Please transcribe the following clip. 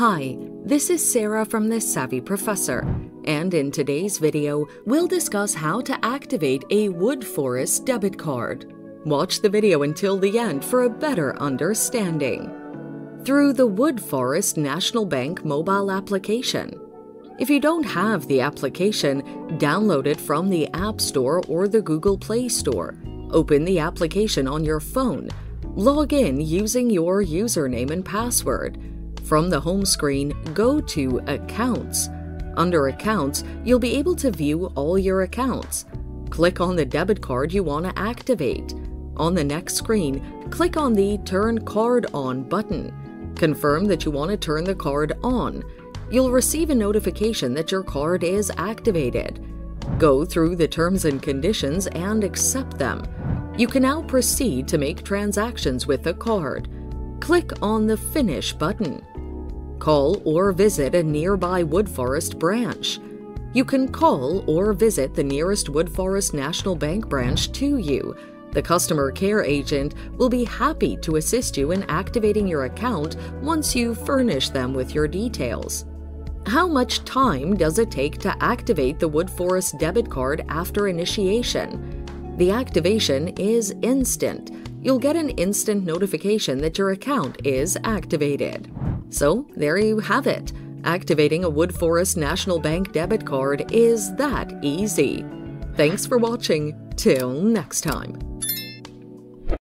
Hi, this is Sarah from The Savvy Professor, and in today's video, we'll discuss how to activate a Woodforest debit card. Watch the video until the end for a better understanding. Through the Woodforest National Bank mobile application. If you don't have the application, download it from the App Store or the Google Play Store. Open the application on your phone. Log in using your username and password. From the home screen, go to Accounts. Under Accounts, you'll be able to view all your accounts. Click on the debit card you want to activate. On the next screen, click on the Turn Card On button. Confirm that you want to turn the card on. You'll receive a notification that your card is activated. Go through the terms and conditions and accept them. You can now proceed to make transactions with the card. Click on the Finish button. Call or visit a nearby Woodforest branch. You can call or visit the nearest Woodforest National Bank branch to you. The customer care agent will be happy to assist you in activating your account once you furnish them with your details. How much time does it take to activate the Woodforest debit card after initiation? The activation is instant. You'll get an instant notification that your account is activated. So, there you have it. Activating a Woodforest National Bank debit card is that easy. Thanks for watching. Till next time.